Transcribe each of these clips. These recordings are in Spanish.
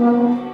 Sí,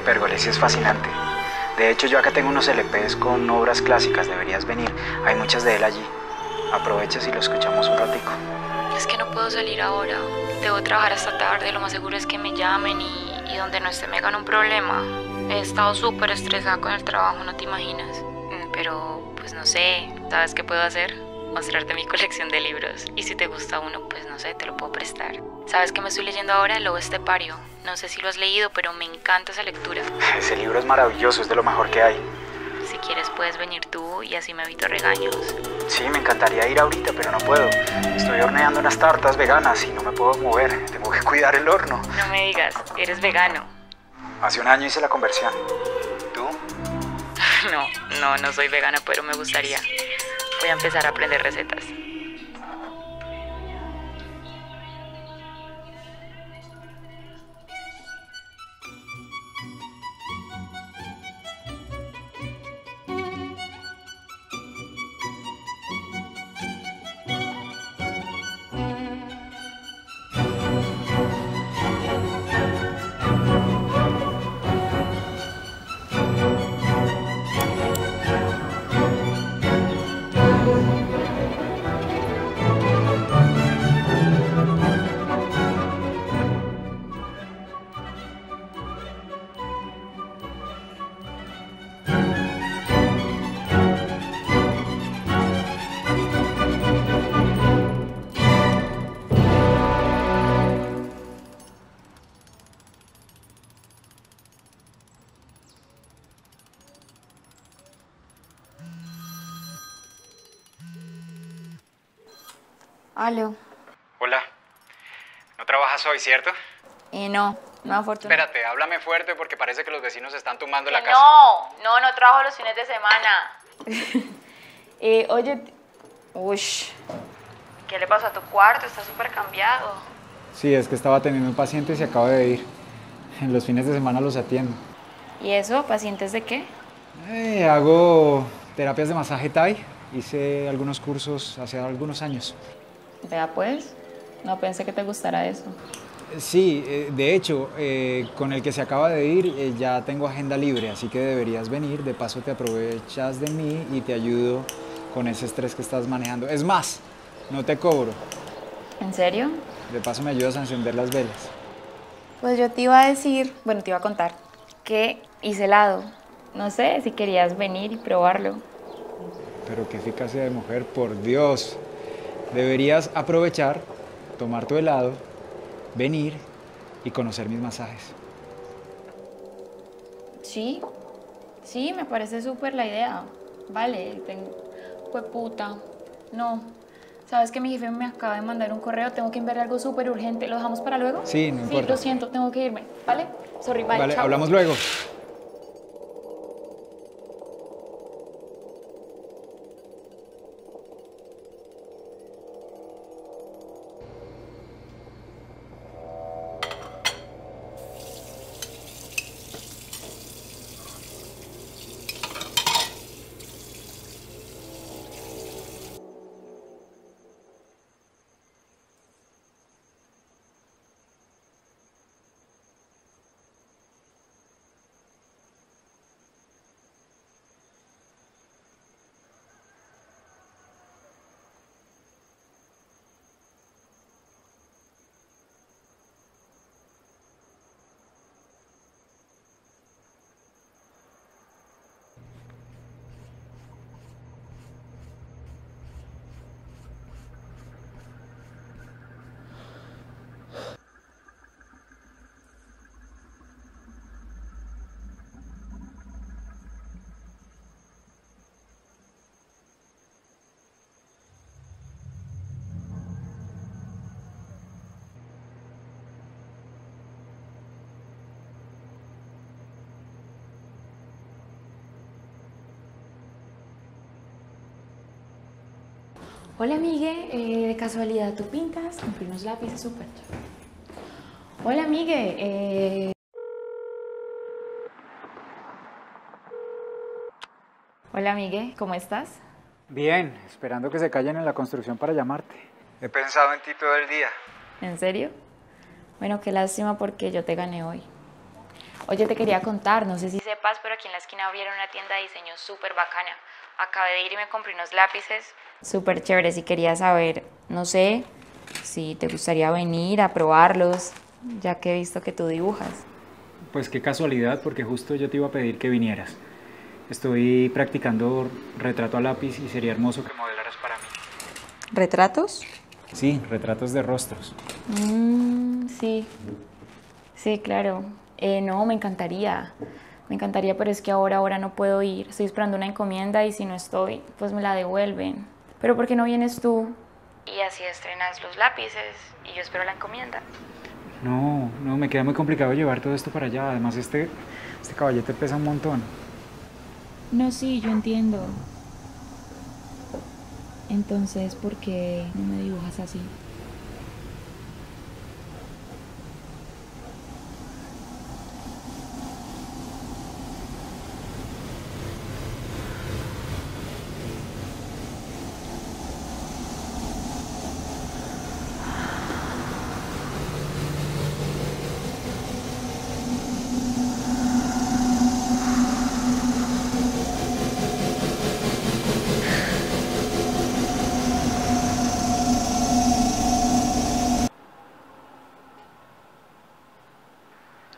Pergolesi es fascinante. De hecho, yo acá tengo unos LPs con obras clásicas, deberías venir. Hay muchas de él allí. Aprovecha si lo escuchamos un ratico. Es que no puedo salir ahora. Debo trabajar hasta tarde, lo más seguro es que me llamen y, y donde no esté me hagan un problema. He estado súper estresada con el trabajo, no te imaginas. Mm, Pero, pues no sé, ¿sabes qué puedo hacer? Mostrarte mi colección de libros. Y si te gusta uno, pues no sé, te lo puedo prestar. ¿Sabes qué me estoy leyendo ahora? El Lobo Estepario. No sé si lo has leído, pero me encanta esa lectura. Ese libro es maravilloso, es de lo mejor que hay. Si quieres, puedes venir tú y así me evito regaños. Sí, me encantaría ir ahorita, pero no puedo. Estoy horneando unas tartas veganas y no me puedo mover. Tengo que cuidar el horno. No me digas, eres vegano. Hace un año hice la conversión. ¿Tú? No, no, no soy vegana, pero me gustaría. Voy a empezar a aprender recetas. Aló. Hola. ¿No trabajas hoy, cierto? Eh, no, no afortunadamente. Espérate, háblame fuerte porque parece que los vecinos están tumbando la casa. No, no, no trabajo los fines de semana. eh, oye, ush, ¿qué le pasó a tu cuarto? Está súper cambiado. Sí, es que estaba teniendo un paciente y se acaba de ir. En los fines de semana los atiendo. ¿Y eso? ¿Pacientes de qué? Eh, hago terapias de masaje Thai. Hice algunos cursos hace algunos años. Vea pues, no pensé que te gustara eso. Sí, eh, de hecho, eh, con el que se acaba de ir eh, ya tengo agenda libre, así que deberías venir. De paso te aprovechas de mí y te ayudo con ese estrés que estás manejando. Es más, no te cobro. ¿En serio? De paso me ayudas a encender las velas. Pues yo te iba a decir, bueno, te iba a contar, que hice helado. No sé si querías venir y probarlo. Pero qué eficacia de mujer, por Dios. Deberías aprovechar, tomar tu helado, venir y conocer mis masajes. Sí, sí, me parece súper la idea. Vale, tengo... Fue puta. No. ¿Sabes que mi jefe me acaba de mandar un correo? Tengo que enviar algo súper urgente. ¿Lo dejamos para luego? Sí, no importa. Sí, lo siento, tengo que irme. ¿Vale? Sorry, bye, Vale, chao. hablamos luego. Hola, amigue. eh, de casualidad, ¿tú pintas? Compré unos lápices súper. Hola, amigue. eh, Hola, amigue. ¿Cómo estás? Bien, esperando que se callen en la construcción para llamarte. He pensado en ti todo el día. ¿En serio? Bueno, qué lástima porque yo te gané hoy. Oye, te quería contar, no sé si sepas, pero aquí en la esquina abrieron una tienda de diseño súper bacana. Acabé de ir y me compré unos lápices. Súper chéveres y quería saber, no sé, si te gustaría venir a probarlos, ya que he visto que tú dibujas. pues qué casualidad, porque justo yo te iba a pedir que vinieras. Estoy practicando retrato a lápiz y sería hermoso que modelaras para mí. ¿Retratos? Sí, retratos de rostros. Mm, sí, sí, claro. Eh, no, me encantaría. Me encantaría, pero es que ahora, ahora no puedo ir. Estoy esperando una encomienda y si no estoy, pues me la devuelven. Pero ¿por qué no vienes tú? Y así estrenas los lápices y yo espero la encomienda. No, no, me queda muy complicado llevar todo esto para allá. Además, este, este caballete pesa un montón. No, sí, yo entiendo. Entonces, ¿por qué no me dibujas así?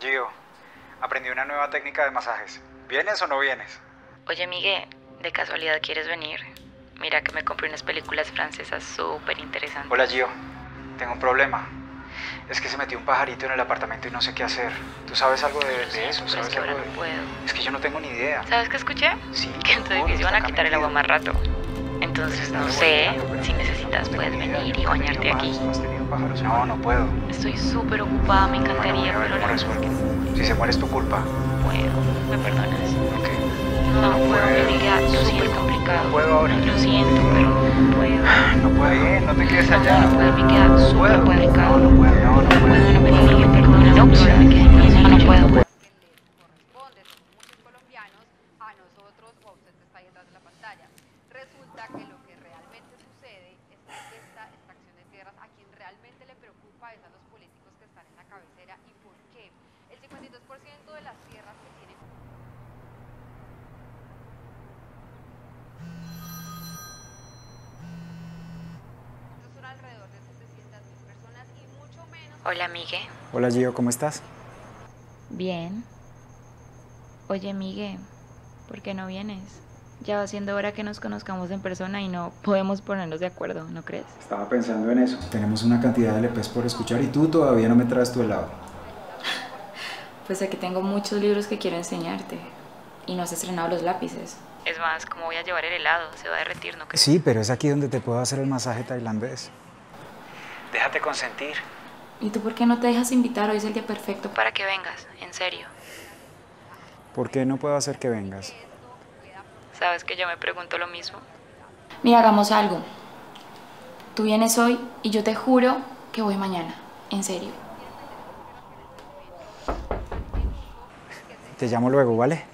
Gio, aprendí una nueva técnica de masajes. ¿Vienes o no vienes? Oye, Miguel, ¿de casualidad quieres venir? Mira que me compré unas películas francesas súper interesantes. Hola Gio, tengo un problema. Es que se metió un pajarito en el apartamento y no sé qué hacer. ¿Tú sabes algo de, de Sí, eso? pero es ¿Sabes que ahora algo no de- puedo. Es que yo no tengo ni idea. ¿Sabes qué escuché? Sí, Que en tu edificio van a quitar el agua más rato. Entonces, no sé, si necesitas puedes venir y bañarte aquí. ¿No pájaros? No, no puedo. Estoy súper ocupada, me Bueno, encantaría, a ver pero no. Si se muere es tu culpa. puedo. ¿Me perdonas? Ok. No puedo, puedo. me queda súper complicado. No puedo ahora. Lo siento, pero no puedo. No puedo. Bien, no te quedes No, allá. no puedo, me queda súper puedo. complicado. No, no puedo. No, no No puedo. puedo, no puedo, Miguel, ahora me quedé en no, no puedo. corresponde, según muchos colombianos, a nosotros o a usted que está ahí detrás de la pantalla. Resulta que lo que realmente sucede es que esta extracción de tierras a quien realmente le preocupa es a los políticos que están en la cabecera. ¿Y por qué? El 52% de las tierras que tienen Estos son alrededor de 700.000 personas y mucho menos Hola, Miguel. Hola Gio, ¿cómo estás? Bien. Oye, Migue, ¿por qué no vienes? Ya va siendo hora que nos conozcamos en persona y no podemos ponernos de acuerdo, ¿no crees? Estaba pensando en eso. Tenemos una cantidad de LPs por escuchar y tú todavía no me traes tu helado. Pues aquí tengo muchos libros que quiero enseñarte. Y no has estrenado los lápices. Es más, ¿cómo voy a llevar el helado? Se va a derretir, ¿no crees? Sí, pero es aquí donde te puedo hacer el masaje tailandés. Déjate consentir. ¿Y tú por qué no te dejas invitar? Hoy es el día perfecto para... Que vengas, en serio. ¿Por qué no puedo hacer que vengas? ¿Sabes que yo me pregunto lo mismo? Mira, hagamos algo. Tú vienes hoy y yo te juro que voy mañana. En serio. Te llamo luego, ¿vale?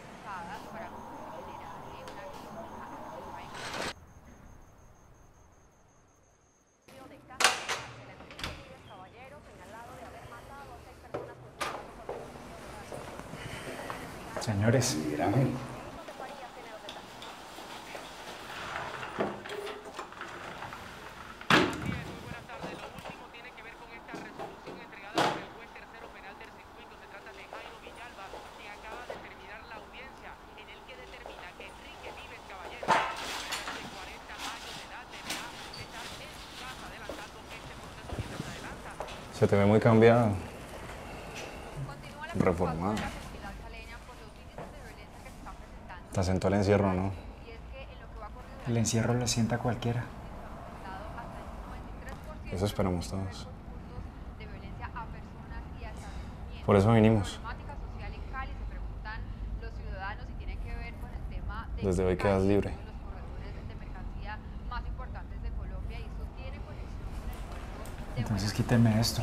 Señores, Se te ve muy cambiado. Reformado. Te asentó el encierro, ¿no? el encierro lo sienta cualquiera. Eso esperamos todos. Por eso vinimos. Desde hoy quedas libre. Entonces quíteme esto.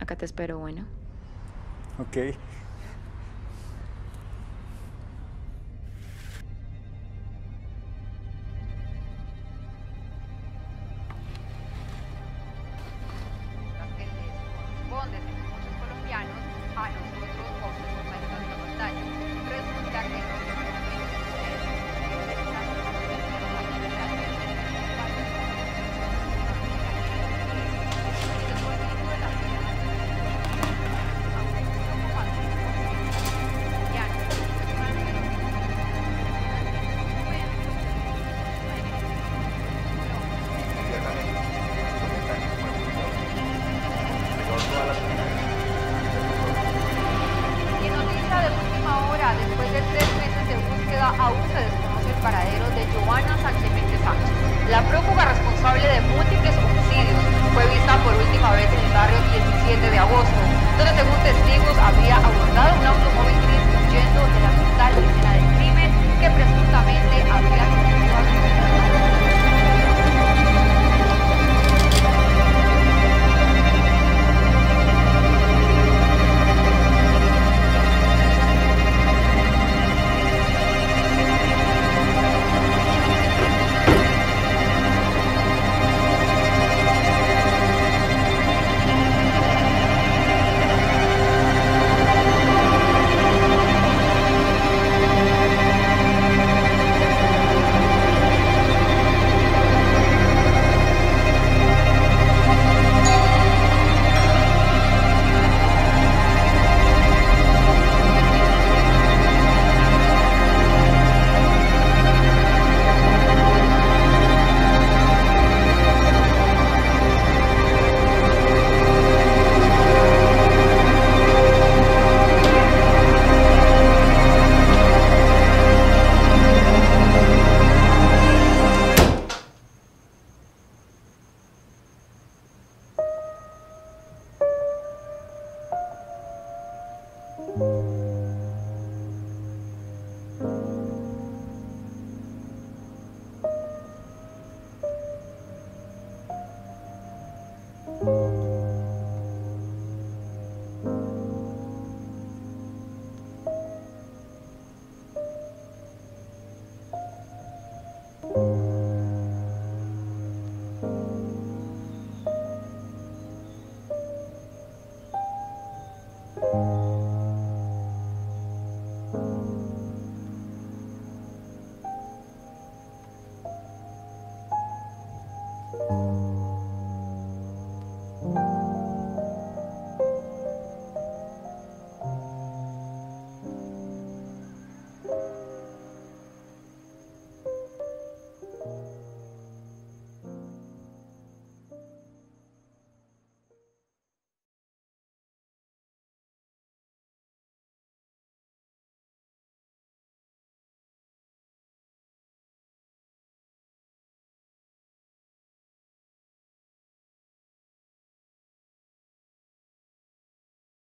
Acá te espero, bueno. Ok.